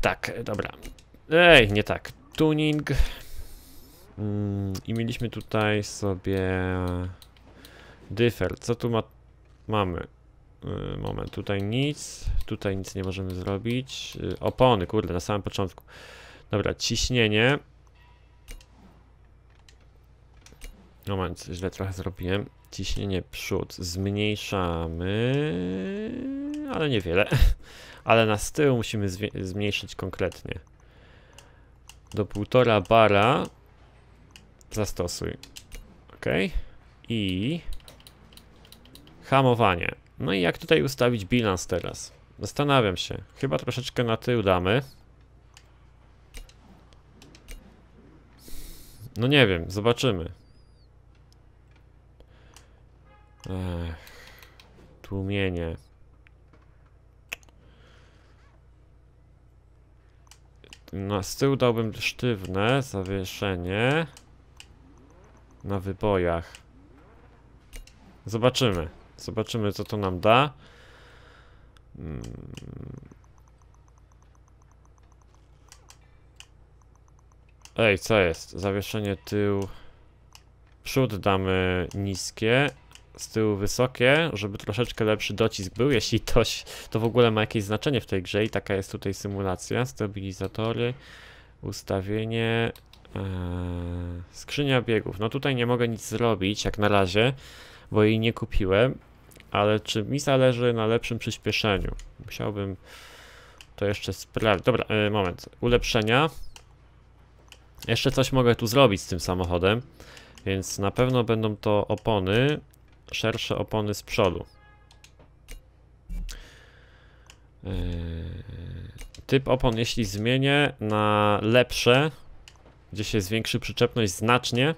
Tak, dobra. Ej, nie tak. Tuning. Mm, I mieliśmy tutaj sobie dyfer. Co tu ma mamy? Y, moment, tutaj nic, tutaj nic nie możemy zrobić. Y, opony, kurde, na samym początku. Dobra, ciśnienie. Moment, źle trochę zrobiłem. Ciśnienie przód zmniejszamy, ale niewiele. Ale na z tyłu musimy zmniejszyć konkretnie. Do półtora bara zastosuj. Ok. I hamowanie. No i jak tutaj ustawić bilans teraz? Zastanawiam się. Chyba troszeczkę na tył damy. No nie wiem, zobaczymy. Ech, tłumienie. No, z tyłu dałbym sztywne zawieszenie na wybojach. Zobaczymy. Zobaczymy, co to nam da. Hmm. Ej, co jest? Zawieszenie tył. Przód damy niskie, z tyłu wysokie, żeby troszeczkę lepszy docisk był, jeśli to, to w ogóle ma jakieś znaczenie w tej grze i taka jest tutaj symulacja. Stabilizatory, ustawienie, ee, skrzynia biegów. No tutaj nie mogę nic zrobić jak na razie, bo jej nie kupiłem, ale czy mi zależy na lepszym przyspieszeniu? Musiałbym to jeszcze sprawdzić. Dobra, e, moment. Ulepszenia. Jeszcze coś mogę tu zrobić z tym samochodem, więc na pewno będą to opony, szersze opony z przodu. E, typ opon, jeśli zmienię na lepsze, gdzie się zwiększy przyczepność znacznie,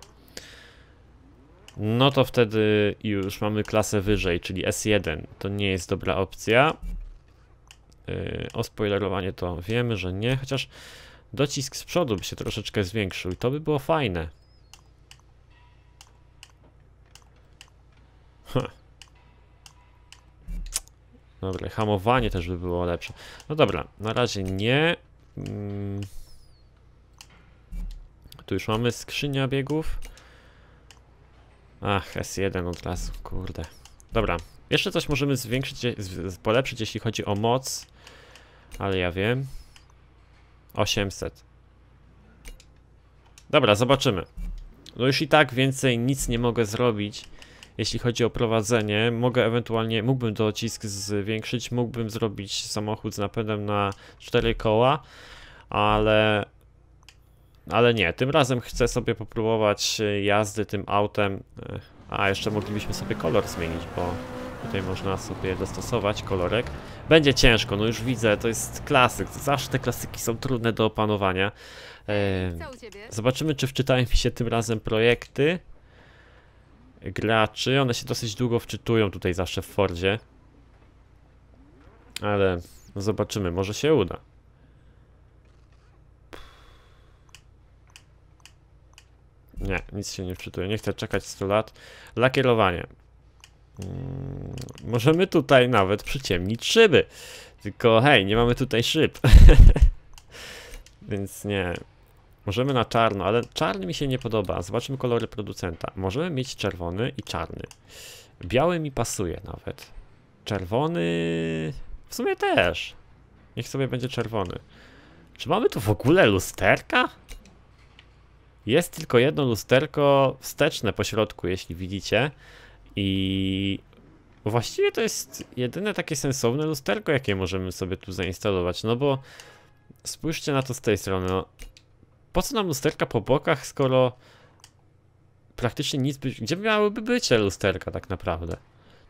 no to wtedy już mamy klasę wyżej, czyli S1. To nie jest dobra opcja. Yy, o spoilerowanie to wiemy, że nie, chociaż docisk z przodu by się troszeczkę zwiększył i to by było fajne. Huh. Dobra, hamowanie też by było lepsze. No dobra, na razie nie. Mm. Tu już mamy skrzynia biegów. Ach, S1 od razu, kurde. Dobra, jeszcze coś możemy zwiększyć, polepszyć, jeśli chodzi o moc. Ale ja wiem. 800. Dobra, zobaczymy. No już i tak więcej nic nie mogę zrobić, jeśli chodzi o prowadzenie. Mogę ewentualnie, mógłbym docisk zwiększyć, mógłbym zrobić samochód z napędem na 4 koła, ale ale nie, tym razem chcę sobie popróbować jazdy tym autem. E, a, jeszcze moglibyśmy sobie kolor zmienić, bo tutaj można sobie dostosować kolorek. Będzie ciężko, no już widzę, to jest klasyk. Zawsze te klasyki są trudne do opanowania. Zobaczymy, czy wczytają mi się tym razem projekty graczy. One się dosyć długo wczytują tutaj zawsze w Fordzie. Ale zobaczymy, może się uda. Nie, nic się nie wczytuje. Nie chcę czekać 100 lat. Lakierowanie. Hmm, możemy tutaj nawet przyciemnić szyby. Tylko hej, nie mamy tutaj szyb. Więc nie. Możemy na czarno, ale czarny mi się nie podoba. Zobaczmy kolory producenta. Możemy mieć czerwony i czarny. Biały mi pasuje nawet. Czerwony... W sumie też. Niech sobie będzie czerwony. Czy mamy tu w ogóle lusterka? Jest tylko jedno lusterko wsteczne po środku, jeśli widzicie. I właściwie to jest jedyne takie sensowne lusterko, jakie możemy sobie tu zainstalować. No bo spójrzcie na to z tej strony. No, po co nam lusterka po bokach, skoro praktycznie nic by... Gdzie miałyby być te lusterka tak naprawdę?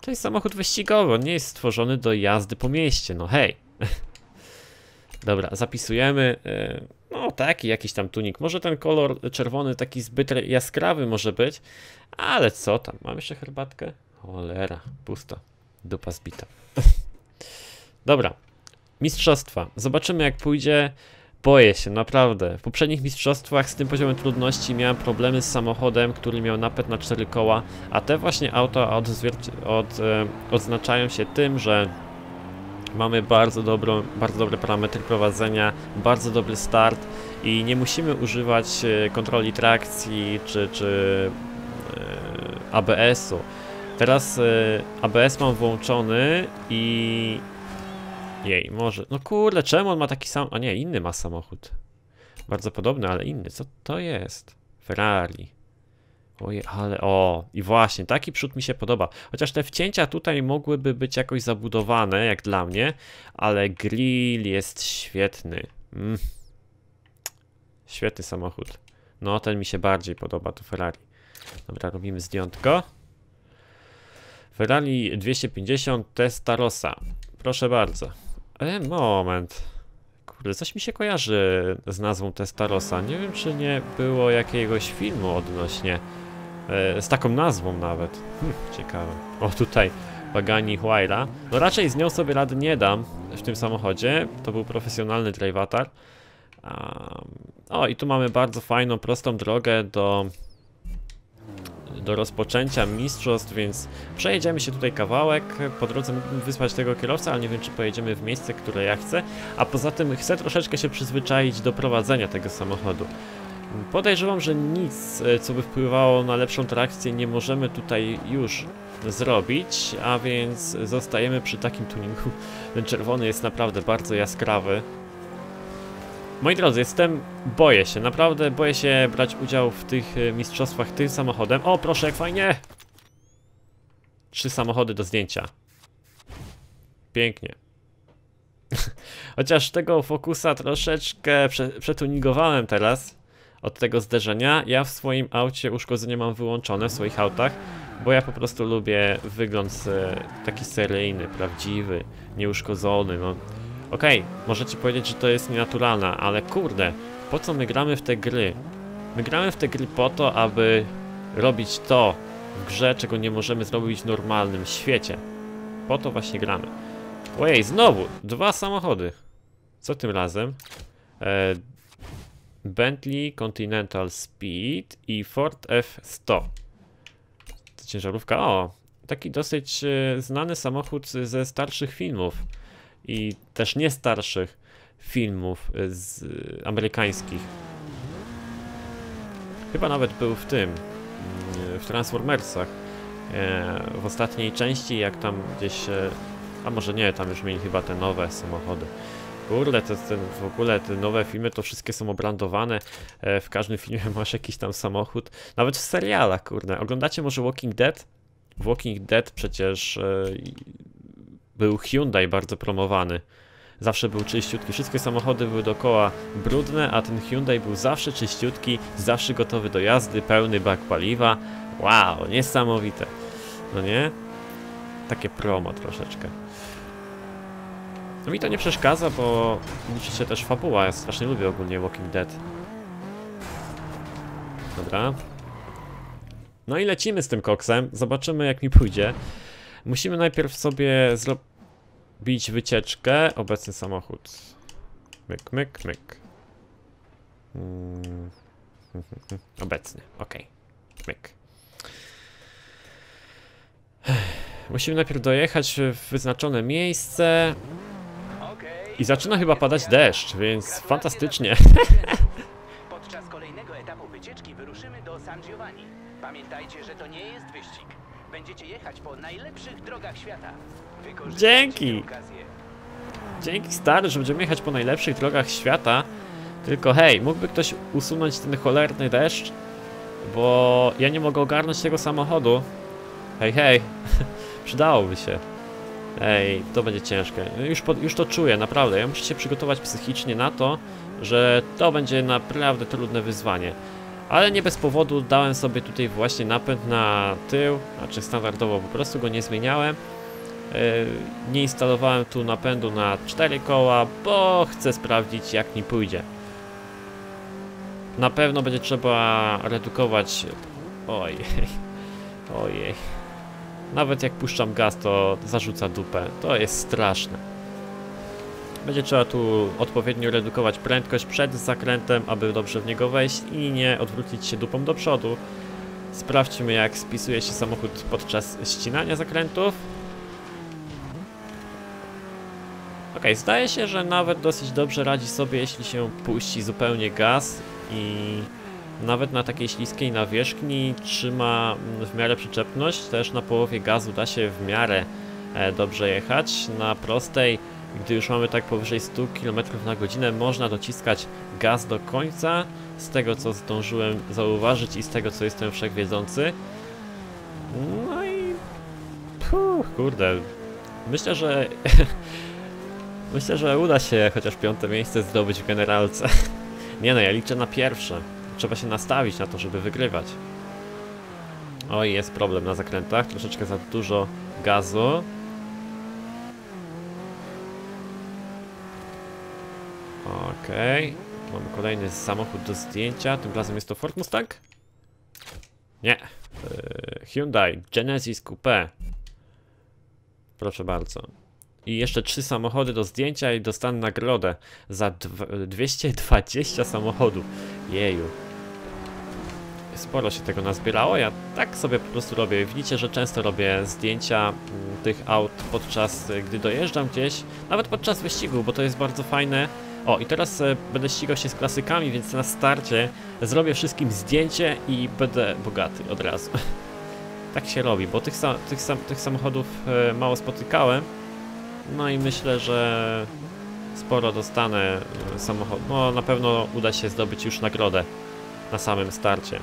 To jest samochód wyścigowy, on nie jest stworzony do jazdy po mieście, no hej. Dobra, zapisujemy. E, no taki jakiś tam tunik. Może ten kolor czerwony taki zbyt jaskrawy może być, ale co tam? Mam jeszcze herbatkę? Cholera, pusta. Dupa zbita. Dobra, mistrzostwa. Zobaczymy jak pójdzie. Boję się, naprawdę. W poprzednich mistrzostwach z tym poziomem trudności miałem problemy z samochodem, który miał napęd na cztery koła, a te właśnie auta od, e, odznaczają się tym, że Mamy bardzo, dobrą, bardzo dobre parametry prowadzenia, bardzo dobry start i nie musimy używać e, kontroli trakcji czy, czy e, ABS-u. Teraz e, ABS mam włączony i... Jej, może... No kurde, czemu on ma taki sam... A nie, inny ma samochód. Bardzo podobny, ale inny. Co to jest? Ferrari. Ojej, ale o, i właśnie, taki przód mi się podoba. Chociaż te wcięcia tutaj mogłyby być jakoś zabudowane, jak dla mnie, ale grill jest świetny. Mm. Świetny samochód. No, ten mi się bardziej podoba, to Ferrari. Dobra, robimy zdjątko. Ferrari 250 Testarossa. Proszę bardzo. E, moment. Kurde, coś mi się kojarzy z nazwą Testarossa. Nie wiem, czy nie było jakiegoś filmu odnośnie e, z taką nazwą nawet. Hm, ciekawe. O, tutaj Pagani Huayra. No raczej z nią sobie rady nie dam w tym samochodzie. To był profesjonalny drivatar. Um, o, i tu mamy bardzo fajną, prostą drogę do do rozpoczęcia mistrzostw, więc przejedziemy się tutaj kawałek. Po drodze wysłać tego kierowcę, ale nie wiem, czy pojedziemy w miejsce, które ja chcę. A poza tym chcę troszeczkę się przyzwyczaić do prowadzenia tego samochodu. Podejrzewam, że nic, e, co by wpływało na lepszą trakcję, nie możemy tutaj już zrobić, a więc zostajemy przy takim tuningu. Ten czerwony jest naprawdę bardzo jaskrawy. Moi drodzy, jestem... boję się, naprawdę boję się brać udział w tych e, mistrzostwach tym samochodem. O, proszę, jak fajnie! Trzy samochody do zdjęcia. Pięknie. Chociaż tego Focusa troszeczkę prze, teraz od tego zderzenia. Ja w swoim aucie uszkodzenie mam wyłączone, w swoich autach, bo ja po prostu lubię wygląd taki seryjny, prawdziwy, nieuszkodzony, no. Okej, okay, możecie powiedzieć, że to jest nienaturalne, ale kurde, po co my gramy w te gry? My gramy w te gry po to, aby robić to w grze, czego nie możemy zrobić w normalnym świecie. Po to właśnie gramy. Ojej, znowu! Dwa samochody. Co tym razem? E, Bentley Continental Speed i Ford F100. To ciężarówka. O, taki dosyć e, znany samochód ze starszych filmów i też nie starszych filmów z amerykańskich. Chyba nawet był w tym, w Transformersach. E, w ostatniej części, jak tam gdzieś, e, a może nie, tam już mieli chyba te nowe samochody. Kurde, to, w ogóle te nowe filmy to wszystkie są obrandowane. E, w każdym filmie masz jakiś tam samochód. Nawet w serialach, kurde. Oglądacie może Walking Dead? W Walking Dead przecież był Hyundai bardzo promowany. Zawsze był czyściutki. Wszystkie samochody były dookoła brudne, a ten Hyundai był zawsze czyściutki, zawsze gotowy do jazdy, pełny bak paliwa. Wow, niesamowite. No nie? Takie promo troszeczkę. No mi to nie przeszkadza, bo liczy się też fabuła. Ja strasznie lubię ogólnie Walking Dead. Dobra. No i lecimy z tym koksem. Zobaczymy jak mi pójdzie. Musimy najpierw sobie zrobić wycieczkę. Obecny samochód. Myk, myk, myk. Hmm. Obecny, ok. Myk. Musimy najpierw dojechać w wyznaczone miejsce. I zaczyna chyba padać deszcz, więc fantastycznie. Podczas kolejnego etapu wycieczki wyruszymy do San Giovanni. Pamiętajcie, że to nie jest wyścig. Będziecie jechać po najlepszych drogach świata. Dzięki! Dzięki stary, że będziemy jechać po najlepszych drogach świata. Tylko hej, mógłby ktoś usunąć ten cholerny deszcz? Bo ja nie mogę ogarnąć tego samochodu. Hej, hej. Przydałoby się. Ej, to będzie ciężkie. Już, pod, już to czuję, naprawdę. Ja muszę się przygotować psychicznie na to, że to będzie naprawdę trudne wyzwanie. Ale nie bez powodu dałem sobie tutaj właśnie napęd na tył, znaczy standardowo po prostu go nie zmieniałem. E, nie instalowałem tu napędu na 4 koła, bo chcę sprawdzić jak mi pójdzie. Na pewno będzie trzeba redukować... Ojej, ojej. Nawet jak puszczam gaz to zarzuca dupę, to jest straszne. Będzie trzeba tu odpowiednio redukować prędkość przed zakrętem, aby dobrze w niego wejść i nie odwrócić się dupą do przodu. Sprawdźmy jak spisuje się samochód podczas ścinania zakrętów. Okej, zdaje się, że nawet dosyć dobrze radzi sobie, jeśli się puści zupełnie gaz i nawet na takiej śliskiej nawierzchni trzyma w miarę przyczepność. Też na połowie gazu da się w miarę e, dobrze jechać. Na prostej, gdy już mamy tak powyżej 100 km na godzinę, można dociskać gaz do końca. Z tego co zdążyłem zauważyć i z tego co jestem wszechwiedzący. No i. Puh, kurde. Myślę, że. Myślę, że uda się chociaż piąte miejsce zdobyć w generalce. Nie no, ja liczę na pierwsze. Trzeba się nastawić na to, żeby wygrywać. Oj, jest problem na zakrętach. Troszeczkę za dużo gazu. Okej. Mamy kolejny samochód do zdjęcia. Tym razem jest to Ford Mustang? Nie. Yy, Hyundai Genesis Coupe. Proszę bardzo. I jeszcze trzy samochody do zdjęcia i dostanę nagrodę za dw- 220 samochodów. Jeju. Sporo się tego nazbierało. Ja tak sobie po prostu robię. Widzicie, że często robię zdjęcia mm, tych aut podczas gdy dojeżdżam gdzieś, nawet podczas wyścigu, bo to jest bardzo fajne. O, i teraz e, będę ścigał się z klasykami, więc na starcie zrobię wszystkim zdjęcie i będę bogaty od razu. tak się robi, bo tych, sa tych, sam tych samochodów e, mało spotykałem. No i myślę, że sporo dostanę e, samochód. No na pewno uda się zdobyć już nagrodę na samym starcie.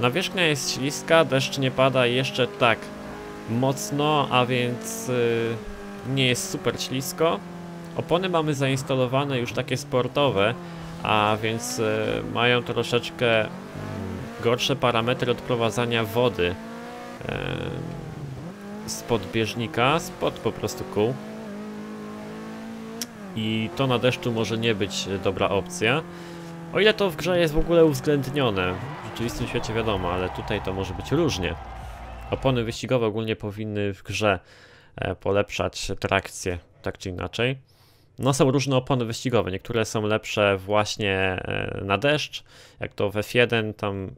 Nawierzchnia jest śliska, deszcz nie pada jeszcze tak mocno, a więc nie jest super ślisko. Opony mamy zainstalowane już takie sportowe, a więc y, mają troszeczkę mm, gorsze parametry odprowadzania wody spod bieżnika, spod po prostu kół. I to na deszczu może nie być dobra opcja. O ile to w grze jest w ogóle uwzględnione, w rzeczywistym świecie wiadomo, ale tutaj to może być różnie. Opony wyścigowe ogólnie powinny w grze e, polepszać trakcję, tak czy inaczej. No są różne opony wyścigowe, niektóre są lepsze właśnie e, na deszcz, jak to w F1 tam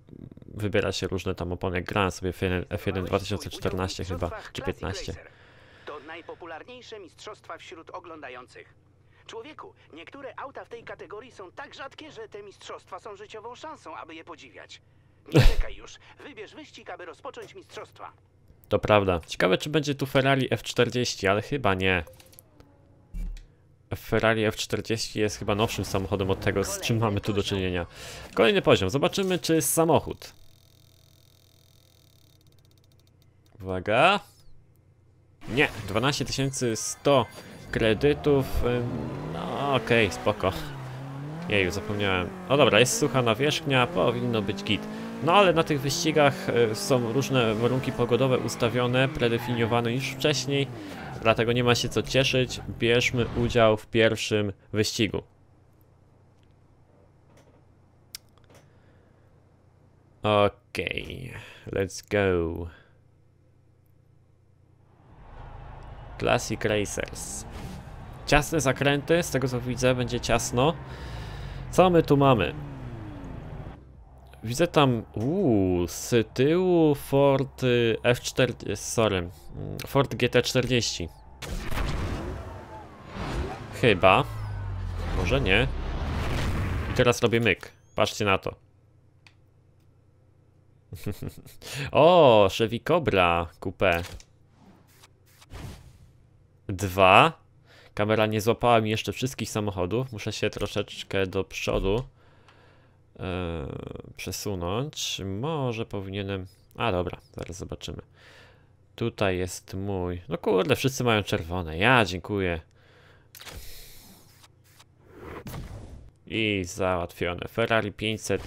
wybiera się różne tam opony, jak grałem sobie w F1, F1 2014 chyba, czy 15. To najpopularniejsze mistrzostwa wśród oglądających. Człowieku, niektóre auta w tej kategorii są tak rzadkie, że te mistrzostwa są życiową szansą, aby je podziwiać. Nie czekaj już. Wybierz wyścig, aby rozpocząć mistrzostwa. To prawda. Ciekawe, czy będzie tu Ferrari F40, ale chyba nie. Ferrari F40 jest chyba nowszym samochodem od tego, z czym mamy tu do czynienia. Kolejny poziom. Zobaczymy, czy jest samochód. Uwaga. Nie, 12100 kredytów. No okej, spoko. Jeju, zapomniałem. No dobra, jest sucha nawierzchnia, powinno być git. No ale na tych wyścigach y, są różne warunki pogodowe ustawione, predefiniowane już wcześniej, dlatego nie ma się co cieszyć. Bierzmy udział w pierwszym wyścigu. Okej, let's go. Classic Racers. Ciasne zakręty, z tego co widzę, będzie ciasno. Co my tu mamy? Widzę tam, uuu, z tyłu Ford y, F4, sorry, mm, Ford GT40. Chyba. Może nie. I teraz robię myk. Patrzcie na to. o, Chevy Cobra Coupe. Dwa. Kamera nie złapała mi jeszcze wszystkich samochodów. Muszę się troszeczkę do przodu przesunąć. Może powinienem. A dobra, zaraz zobaczymy. Tutaj jest mój. No kurde, wszyscy mają czerwone. Ja dziękuję. I załatwione. Ferrari 500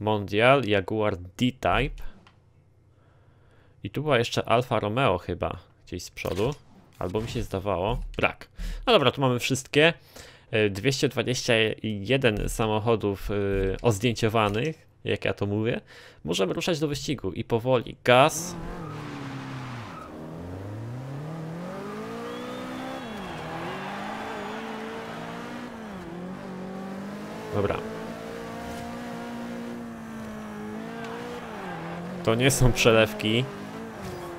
Mondial, Jaguar D-Type. I tu była jeszcze Alfa Romeo chyba, gdzieś z przodu. Albo mi się zdawało. Brak. No dobra, tu mamy wszystkie. E, 221 samochodów e, ozdjęciowanych, jak ja to mówię. Możemy ruszać do wyścigu i powoli. Gaz. Dobra. To nie są przelewki.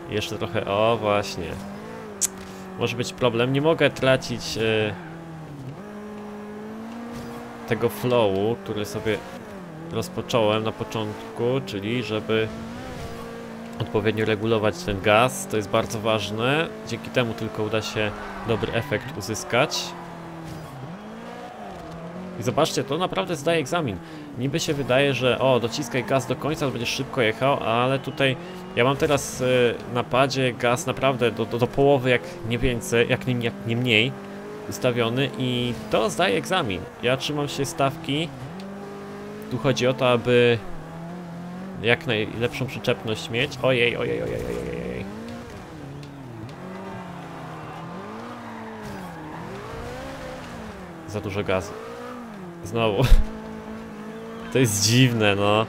Jeszcze trochę. O, właśnie. Może być problem. Nie mogę tracić e, tego flowu, który sobie rozpocząłem na początku, czyli żeby odpowiednio regulować ten gaz, to jest bardzo ważne. Dzięki temu tylko uda się dobry efekt uzyskać. I zobaczcie, to naprawdę zdaje egzamin. Niby się wydaje, że o, dociskaj gaz do końca, to będziesz szybko jechał, ale tutaj ja mam teraz y, na padzie gaz naprawdę do, do, do połowy, jak nie więcej, jak nie, jak nie mniej ustawiony i to zdaje egzamin. Ja trzymam się stawki. Tu chodzi o to, aby jak najlepszą przyczepność mieć. Ojej, ojej, ojej, ojej, ojej. Za dużo gazu. Znowu. To jest dziwne, no.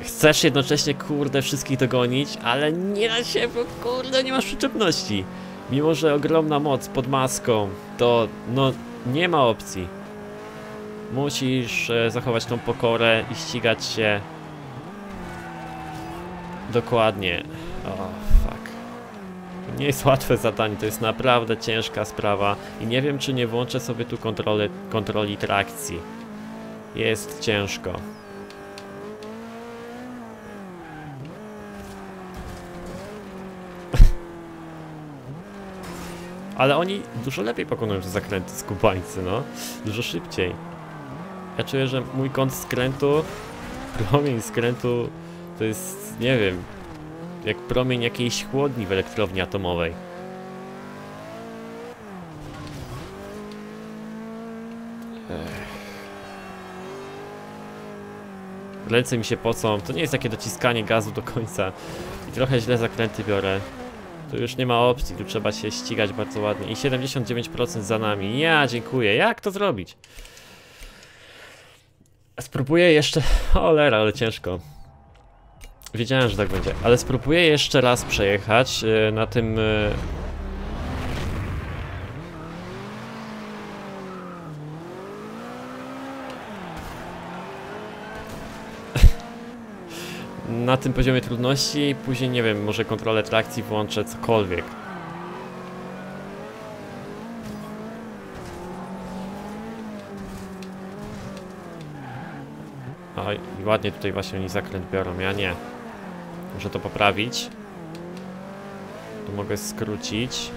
Chcesz jednocześnie, kurde, wszystkich dogonić, ale nie da się, bo kurde, nie masz przyczepności. Mimo, że ogromna moc pod maską, to no nie ma opcji. Musisz e, zachować tą pokorę i ścigać się dokładnie. O, fuck. To nie jest łatwe zadanie, to jest naprawdę ciężka sprawa i nie wiem, czy nie włączę sobie tu kontroli trakcji. Jest ciężko. Ale oni dużo lepiej pokonują te zakręty skubańcy, no. Dużo szybciej. Ja czuję, że mój kąt skrętu, promień skrętu to jest, nie wiem, jak promień jakiejś chłodni w elektrowni atomowej. Ech. Ręce mi się pocą, to nie jest takie dociskanie gazu do końca. I trochę źle zakręty biorę. Tu już nie ma opcji, tu trzeba się ścigać bardzo ładnie. I 79% za nami. Ja dziękuję. Jak to zrobić? Spróbuję jeszcze... Cholera, ale ciężko. Wiedziałem, że tak będzie. Ale spróbuję jeszcze raz przejechać yy, na tym... na tym poziomie trudności, później nie wiem, może kontrolę trakcji włączę, cokolwiek. A i ładnie tutaj właśnie oni zakręt biorą, ja nie. Muszę to poprawić. Tu mogę skrócić.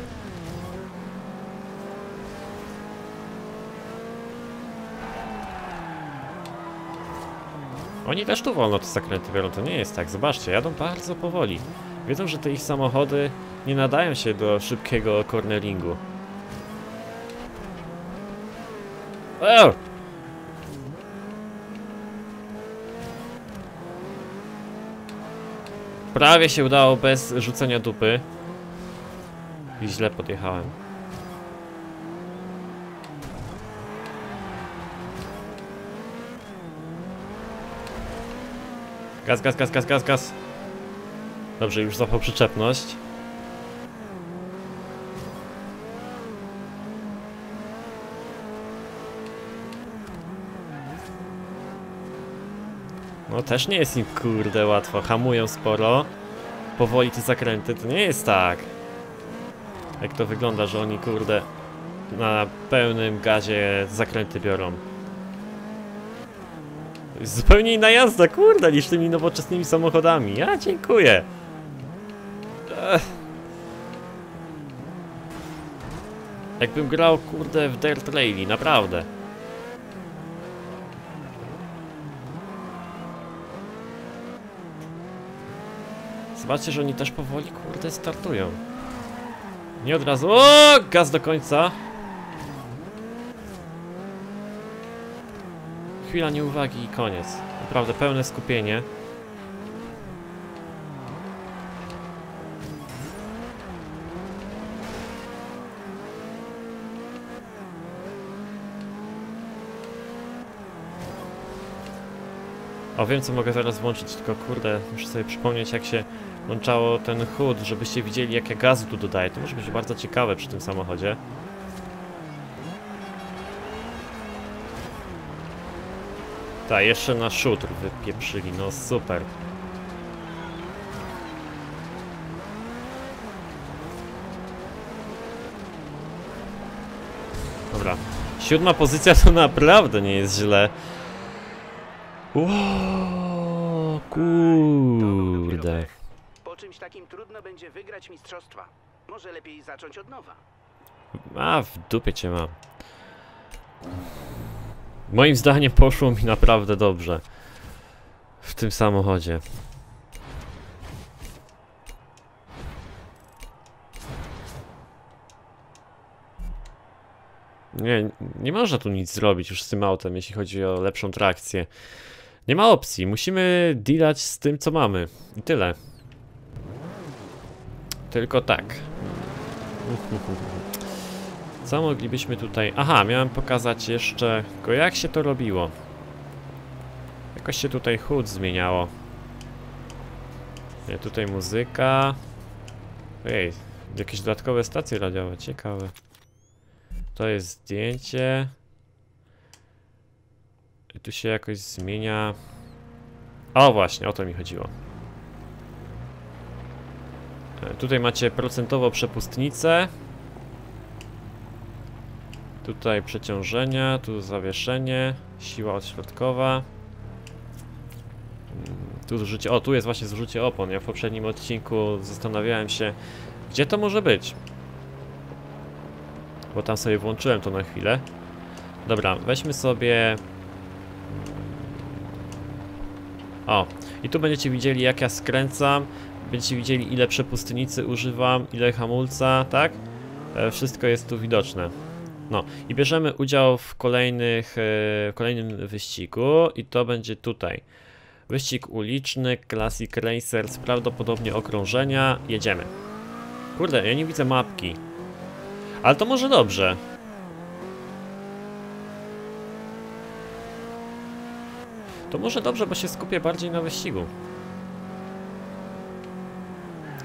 Oni też tu wolno te zakręty biorą, to nie jest tak. Zobaczcie, jadą bardzo powoli. Wiedzą, że te ich samochody nie nadają się do szybkiego corneringu. O! Prawie się udało bez rzucenia dupy. I źle podjechałem. Gaz, gaz, gaz, gaz, gaz, gaz. Dobrze, już złapał przyczepność. No też nie jest im kurde łatwo. Hamują sporo. Powoli te zakręty. To nie jest tak. Jak to wygląda, że oni kurde na pełnym gazie zakręty biorą. Zupełnie inna jazda, kurde, niż tymi nowoczesnymi samochodami. Ja dziękuję. Ech. Jakbym grał, kurde, w Dirt Rally, naprawdę. Zobaczcie, że oni też powoli, kurde, startują. Nie od razu. O, gaz do końca. Chwila nieuwagi i koniec. Naprawdę pełne skupienie. O, wiem co mogę zaraz włączyć, tylko kurde, muszę sobie przypomnieć jak się włączało ten chód, żebyście widzieli jak ja gazu tu dodaję. To może być bardzo ciekawe przy tym samochodzie. Tak, jeszcze na szutr wypieprzyli, no super. Dobra, Siódma pozycja to naprawdę nie jest źle. Ło, kurde. Po czymś takim trudno będzie wygrać mistrzostwa. Może lepiej zacząć od nowa. A, w dupie cię mam. Moim zdaniem poszło mi naprawdę dobrze. W tym samochodzie. Nie, nie można tu nic zrobić już z tym autem, jeśli chodzi o lepszą trakcję. Nie ma opcji, musimy dealać z tym, co mamy. I tyle. Tylko tak. Co moglibyśmy tutaj... Aha, miałem pokazać jeszcze... Tylko jak się to robiło? Jakoś się tutaj HUD zmieniało. Nie, tutaj muzyka. Ej, jakieś dodatkowe stacje radiowe, ciekawe. To jest zdjęcie. I tu się jakoś zmienia. O właśnie, o to mi chodziło. E, Tutaj macie procentowo przepustnicę. Tutaj przeciążenia, tu zawieszenie, siła odśrodkowa. Mm, Tu zużycie, o tu jest właśnie zużycie opon. Ja w poprzednim odcinku zastanawiałem się, gdzie to może być. Bo tam sobie włączyłem to na chwilę. Dobra, weźmy sobie... O, i tu będziecie widzieli jak ja skręcam. Będziecie widzieli ile przepustnicy używam, ile hamulca, tak? E, Wszystko jest tu widoczne. No i bierzemy udział w kolejnych, e, w kolejnym wyścigu i to będzie tutaj. Wyścig uliczny, Classic Racers, prawdopodobnie okrążenia. Jedziemy. Kurde, ja nie widzę mapki. Ale to może dobrze. To może dobrze, bo się skupię bardziej na wyścigu.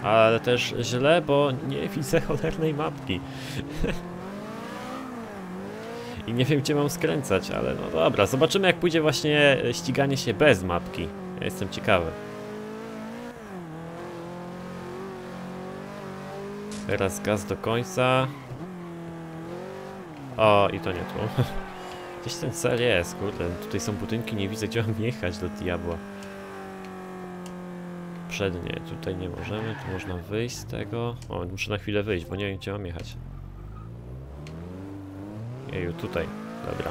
Ale też źle, bo nie widzę cholernej mapki. I nie wiem, gdzie mam skręcać, ale no dobra, zobaczymy jak pójdzie właśnie ściganie się bez mapki. Ja jestem ciekawy. Teraz gaz do końca. O, i to nie tu. Gdzieś ten cel jest, kurde. Tutaj są budynki, nie widzę gdzie mam jechać do diabła. Przednie, tutaj nie możemy, tu można wyjść z tego. O, muszę na chwilę wyjść, bo nie wiem gdzie mam jechać. Tutaj. Dobra.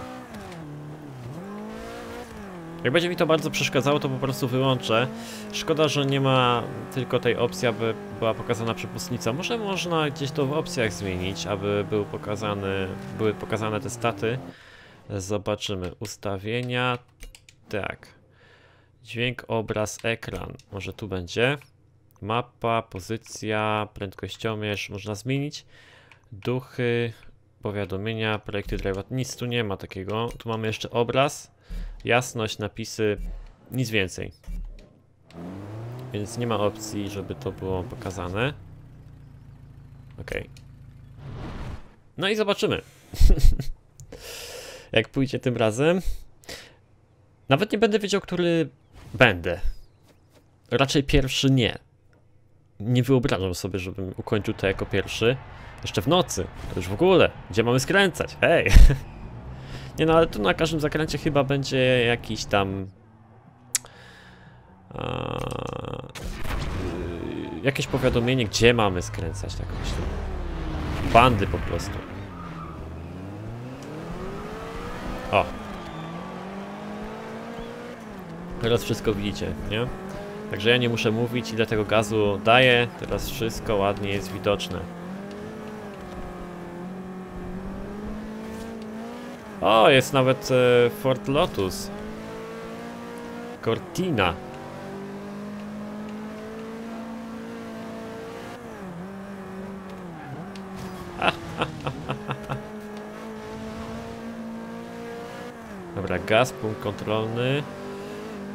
Jak będzie mi to bardzo przeszkadzało, to po prostu wyłączę. Szkoda, że nie ma tylko tej opcji, aby była pokazana przepustnica. Może można gdzieś to w opcjach zmienić, aby był pokazany, były pokazane te staty. Zobaczymy. Ustawienia. Tak. Dźwięk, obraz, ekran. Może tu będzie. Mapa, pozycja, prędkościomierz. Można zmienić. Duchy, powiadomienia, projekty drive. Nic tu nie ma takiego. Tu mamy jeszcze obraz, jasność, napisy, nic więcej. Więc nie ma opcji, żeby to było pokazane. Ok. No i zobaczymy. Jak pójdzie tym razem. Nawet nie będę wiedział, który będę. Raczej pierwszy nie. Nie wyobrażam sobie, żebym ukończył to jako pierwszy. Jeszcze w nocy. To już w ogóle. Gdzie mamy skręcać? Hej! Nie no, ale tu na każdym zakręcie chyba będzie jakiś tam... Yy, jakieś powiadomienie, gdzie mamy skręcać, tak myślę. Bandy po prostu. O. Teraz wszystko widzicie, nie? Także ja nie muszę mówić, ile tego gazu daję. Teraz wszystko ładnie jest widoczne. O, jest nawet e, Fort Lotus. Cortina. Dobra, gaz, punkt kontrolny.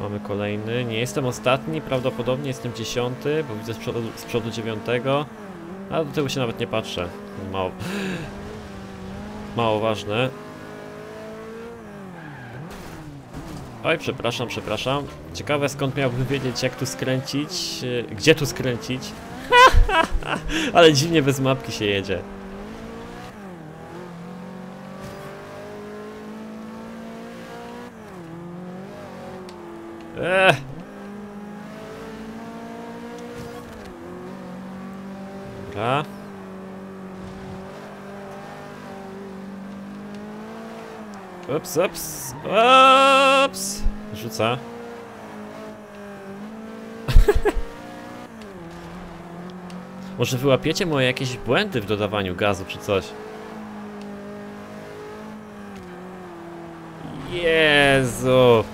Mamy kolejny. Nie jestem ostatni, prawdopodobnie jestem dziesiąty, bo widzę z przodu, z przodu dziewiątego. A do tego się nawet nie patrzę. Mało, mało ważne. Oj, przepraszam, przepraszam. Ciekawe skąd miałbym wiedzieć jak tu skręcić, e, gdzie tu skręcić. Ale dziwnie bez mapki się jedzie. Eee. Ups, ups, ups. Rzuca. Może wyłapiecie moje jakieś błędy w dodawaniu gazu czy coś? Jezu!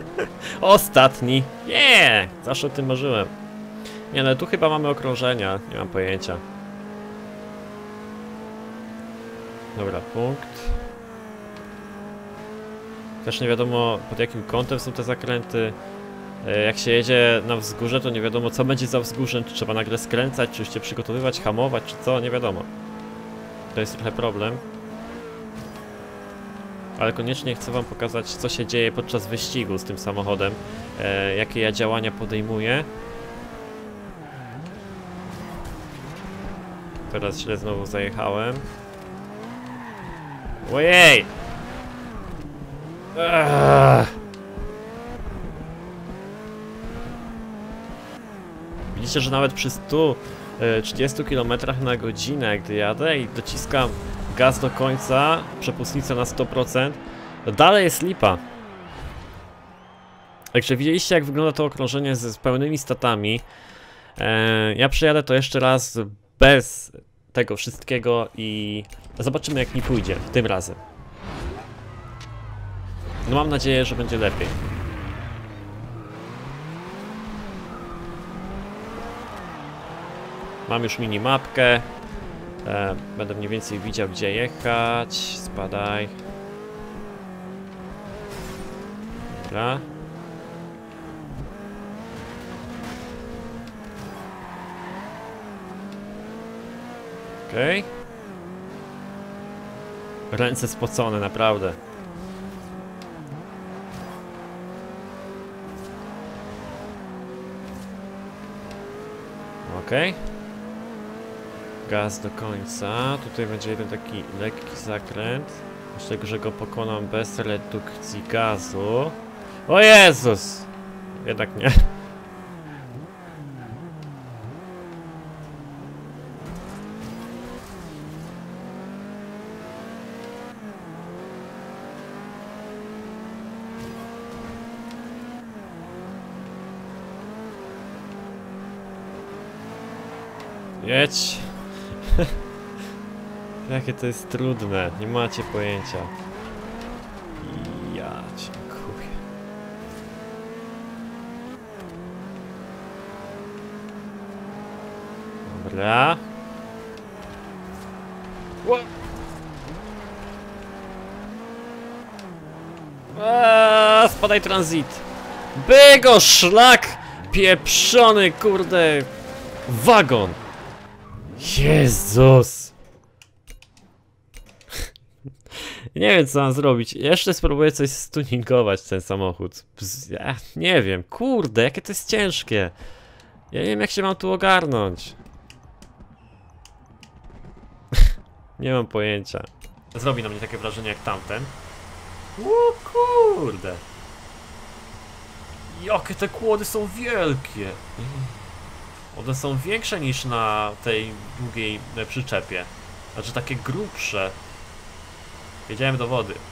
Ostatni! Nie! Zawsze o tym marzyłem. Nie, no tu chyba mamy okrążenia, nie mam pojęcia. Dobra, punkt. Też nie wiadomo pod jakim kątem są te zakręty. E, Jak się jedzie na wzgórze, to nie wiadomo co będzie za wzgórzem, czy trzeba nagle skręcać, czy się przygotowywać, hamować, czy co, nie wiadomo. To jest trochę problem. Ale koniecznie chcę wam pokazać, co się dzieje podczas wyścigu z tym samochodem, e, jakie ja działania podejmuję. Teraz źle znowu zajechałem. Ojej! Widzicie, że nawet przy 130 km na godzinę, gdy jadę i dociskam gaz do końca, przepustnicę na 100%, to dalej jest lipa. Także widzieliście, jak wygląda to okrążenie z, z pełnymi statami. E, ja przejadę to jeszcze raz bez tego wszystkiego i zobaczymy, jak mi pójdzie tym razem. No mam nadzieję, że będzie lepiej. Mam już minimapkę. E, będę mniej więcej widział, gdzie jechać. Spadaj. Dobra. Okej. Ręce spocone, naprawdę. Okej. Gaz do końca. Tutaj będzie jeden taki lekki zakręt. Myślę, że go pokonam bez redukcji gazu. O Jezus! Jednak nie. Jedź. Jakie to jest trudne, nie macie pojęcia. Ja dziękuję. Dobra. Eee, spadaj transit. Bygo szlak! Pieprzony, kurde, wagon. Jezus! Nie wiem co mam zrobić. Jeszcze spróbuję coś stuningować ten samochód. Ja nie wiem, kurde, jakie to jest ciężkie. Ja nie wiem jak się mam tu ogarnąć. nie mam pojęcia. Zrobi na mnie takie wrażenie jak tamten. O kurde. Jakie te kłody są wielkie. One są większe niż na tej długiej e, przyczepie. Znaczy takie grubsze. Wiedziałem do wody.